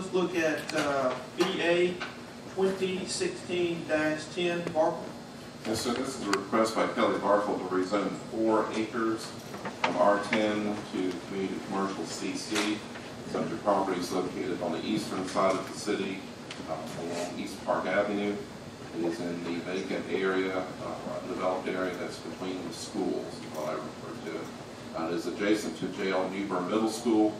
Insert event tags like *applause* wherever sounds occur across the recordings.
let's look at, uh, VA twenty sixteen ten, Barcol. Yes, sir, this is a request by Kelly Barfield to rezone four acres from R10 to community commercial CC. Subject property is located on the eastern side of the city, uh, along East Park Avenue. It is in the vacant area, uh, undeveloped area that's between the schools, is what I refer to it. Uh, It is adjacent to J.L. Newbern Middle School,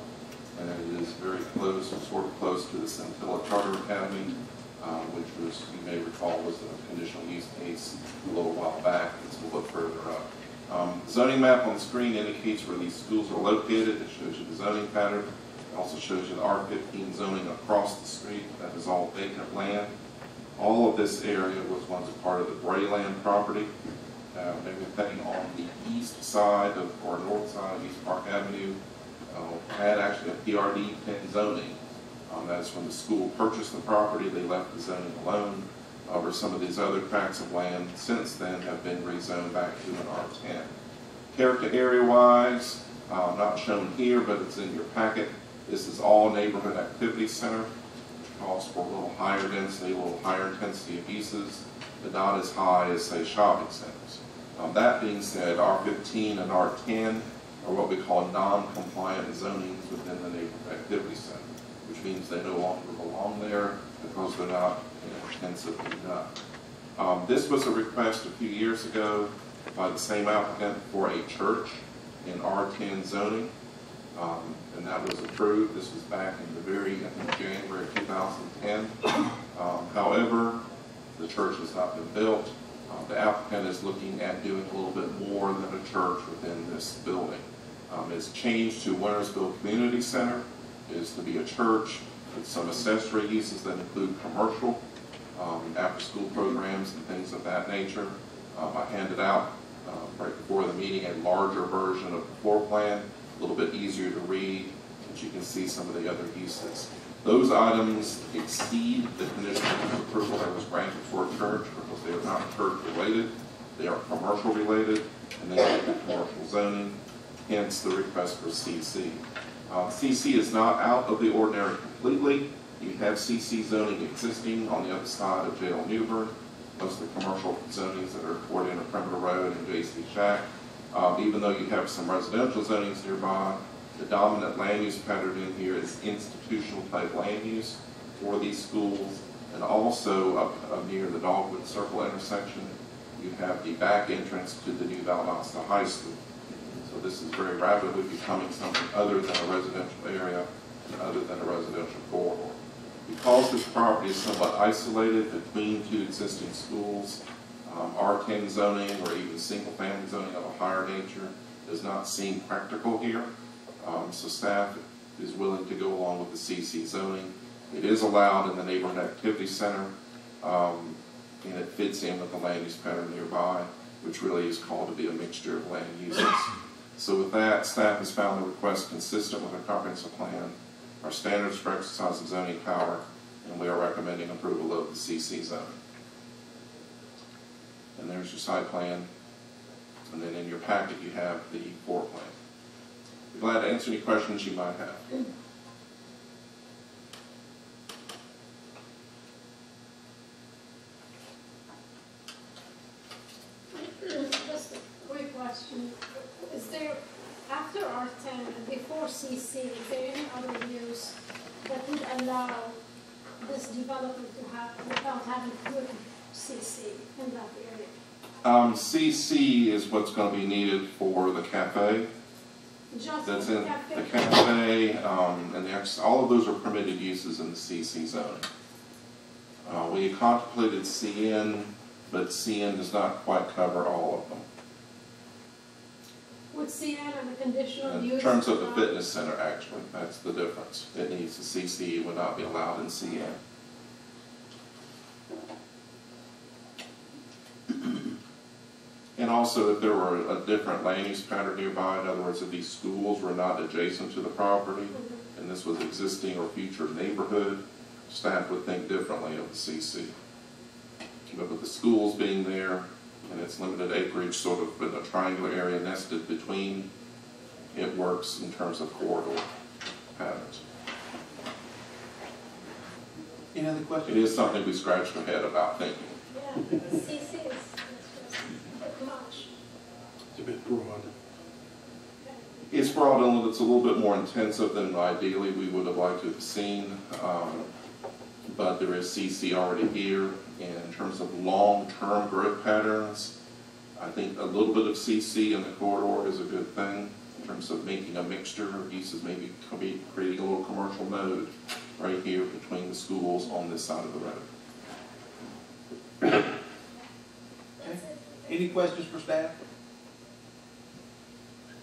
and it is very close, sort of close to the Scintilla Charter Academy, uh, which was, you may recall, was a conditional use case a little while back. It's a little further up. Um, Zoning map on the screen indicates where these schools are located. It shows you the zoning pattern. It also shows you the R15 zoning across the street. That is all vacant land. All of this area was once a part of the Brayland property. Uh, Everything on the east side of, or north side of East Park Avenue had actually a PRD 10 zoning. Um, That's when the school purchased the property, they left the zoning alone. Over some of these other tracts of land since then have been rezoned back to an R10. Character area-wise, uh, not shown here, but it's in your packet. This is all neighborhood activity center, which calls for a little higher density, a little higher intensity of uses, but not as high as, say, shopping centers. Um, That being said, R15 and R10 are what we call non-compliant zonings within the neighborhood activity center, which means they no longer belong there because they're not intensively done. Um, This was a request a few years ago by the same applicant for a church in R10 zoning, um, and that was approved. This was back in the very, I think, January of 2010. Um, However, the church has not been built. Uh, The applicant is looking at doing a little bit more than a church within this building. Um, It's changed to Wintersville Community Center, It is to be a church with some accessory uses that include commercial, um, after-school programs and things of that nature. Um, I handed out, uh, right before the meeting, a larger version of the floor plan, a little bit easier to read, but you can see some of the other uses. Those items exceed the conditional use approval that was granted for a church because they are not church-related, they are commercial-related, and they have commercial zoning, hence the request for CC. Uh, CC is not out of the ordinary completely. You have CC zoning existing on the other side of J.L. Newbern. Most of the commercial zonings that are reported in Perimeter Road and J.C. Shack. Um, even though you have some residential zonings nearby, the dominant land use pattern in here is institutional type land use for these schools. And also up, up near the Dogwood Circle intersection, you have the back entrance to the new Valdosta High School. So this is very rapidly becoming something other than a residential area and other than a residential corridor. Because this property is somewhat isolated between two existing schools, um, R10 zoning or even single-family zoning of a higher nature does not seem practical here. Um, So staff is willing to go along with the CC zoning. It is allowed in the neighborhood activity center, um, and it fits in with the land use pattern nearby, which really is called to be a mixture of land uses. So with that, staff has found the request consistent with our comprehensive plan, our standards for exercise of zoning power, and we are recommending approval of the CC zone. And there's your site plan, and then in your packet you have the floor plan. Be glad to answer any questions you might have. Just a quick question. Is there, after R ten before CC, any other use that would allow this development to happen without having to put CC in that area? Um, CC is what's gonna be needed for the cafe. Just That's the in cafe? the cafe, um, and the ex, all of those are permitted uses in the CC zone. Uh, we contemplated CN, but CN does not quite cover all of them. Would CN and the conditional use? In terms of the fitness center, actually, that's the difference. It needs a CC, it would not be allowed in CN. And also, if there were a different land use pattern nearby, in other words, if these schools were not adjacent to the property, Mhm. and this was existing or future neighborhood, staff would think differently of the CC. But with the schools being there, and its limited acreage, sort of in a triangular area nested between, it works in terms of corridor patterns. Any other It questions? is something we scratched our head about thinking. Yeah, because CC is, is a bit much. It's a bit broad. It's brought in, it's a little bit more intensive than ideally we would have liked to have seen. um, But there is CC already here. And in terms of long-term growth patterns, I think a little bit of CC in the corridor is a good thing in terms of making a mixture of uses, maybe creating a little commercial node right here between the schools on this side of the road. It. Any questions for staff?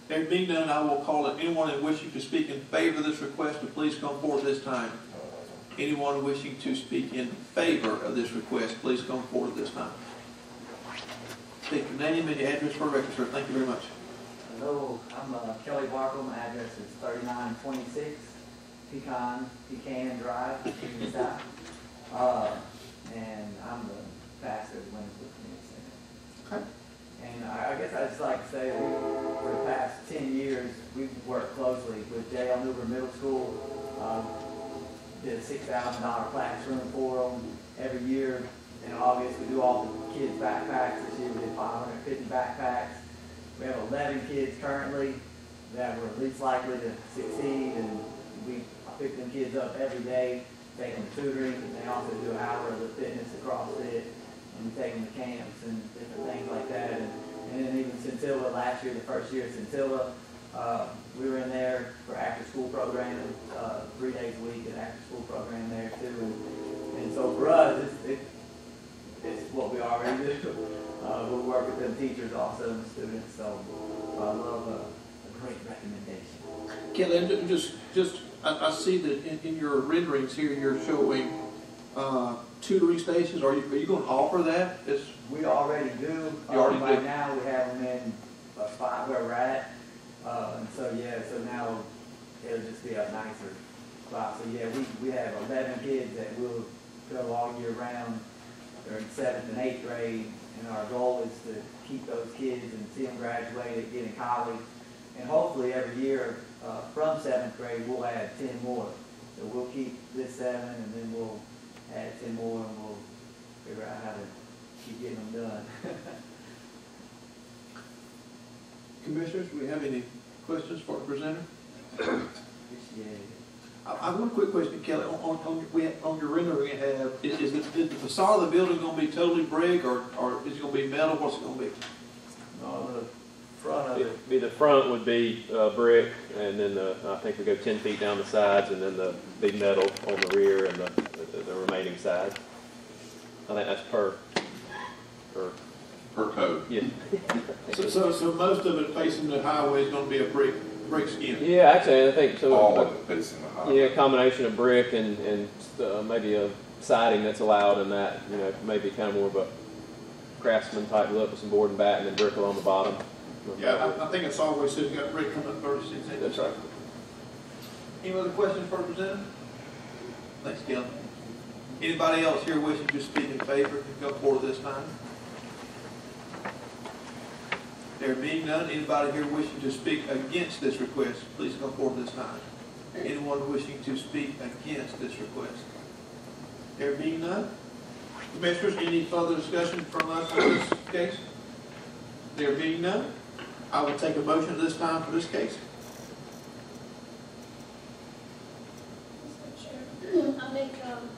There being none, I will call it anyone that wishing to speak in favor of this request to please come forward this time. Anyone wishing to speak in favor of this request, please come forward at this time. State your name and your address for record, sir. Thank you very much. Hello, I'm uh, Kelly Barcol, my address is thirty-nine twenty-six Pecan, Pecan Drive, Union South. Uh, and I'm the pastor of Winslow Community Center. Okay. And I, I guess I'd just like to say that for the past ten years, we've worked closely with J.L. Newber Middle School. Um, Did a six thousand dollar classroom for them every year. In August, we do all the kids' backpacks. This year we did five hundred and fifty backpacks. We have eleven kids currently that were least likely to succeed, and we pick them kids up every day, take them to tutoring, and they also do an hour of the fitness and CrossFit, and we take them to camps and different things like that. And, and then even Scintilla, last year, the first year of Scintilla, uh, we were in there for after-school program, uh, three days a week, an after-school program there too. And, so for us, it's, it, it's what we already do. *laughs* Uh, we work with them teachers also and students, so I love a, a great recommendation. Kelly, just, just, I, I see that in, in your renderings here, you're showing, uh, tutoring stations. Are you, are you gonna offer that? It's, We already do. You already Um, Right do? now, we have them in a five where we're at. Uh, and so, yeah, so now it'll just be a nicer spot. So, yeah, we, we have eleven kids that will go all year round. They're in seventh and eighth grade, and our goal is to keep those kids and see them graduate, get in college. And hopefully, every year, uh, from seventh grade, we'll add ten more. So we'll keep this seven, and then we'll add ten more, and we'll figure out how to keep getting them done. *laughs* commissioners, do we have any questions for the presenter? Appreciate. I I have one quick question, Kelly, on, on, on, we have, on your rendering we have, is, is it- is the facade of the building gonna be totally brick, or, or is it gonna be metal, what's it gonna be? On the front of it, It'd Be the front would be uh, brick, and then the, I think we go ten feet down the sides, and then the big metal on the rear and the, the- the remaining side. I think that's per, per, Per code. yeah. So, so, so most of it facing the highway is gonna be a brick, brick skin? Yeah, actually, I think so. All of it facing the highway. Yeah, a combination of brick and, and uh, maybe a siding that's allowed in that, you know, maybe kind of more of a craftsman type look with some board and bat and then brick along the bottom. Yeah, I, I think it's always says you got brick coming up thirty-six inches. That's right. Any other questions for the presenter? Thanks, Kelly. Anybody else here wishing to speak in favor, can come forward this time. There being none, anybody here wishing to speak against this request, please come forward this time. Anyone wishing to speak against this request? There being none? Commissioners, any further discussion from us on this case? There being none, I will take a motion at this time for this case. I make, um,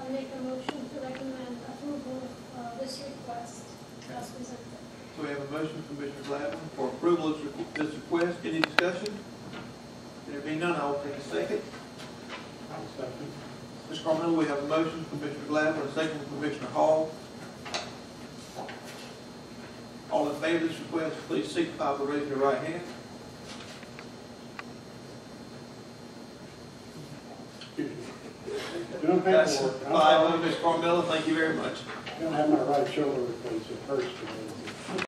I make a motion to recommend approval of, uh, this request as presented. So we have a motion from Commissioner Glavine for approval of this request. Any discussion? There being none, I will take a second. I'll second. Ms. We have a motion from Commissioner Glavine, a second from Commissioner Hall. All in favor of this request, please signify by raising your right hand. Excuse me. Doing That's five. Oh, Ms. Carmelo, thank you very much. Don't have my right shoulder replaced at first today.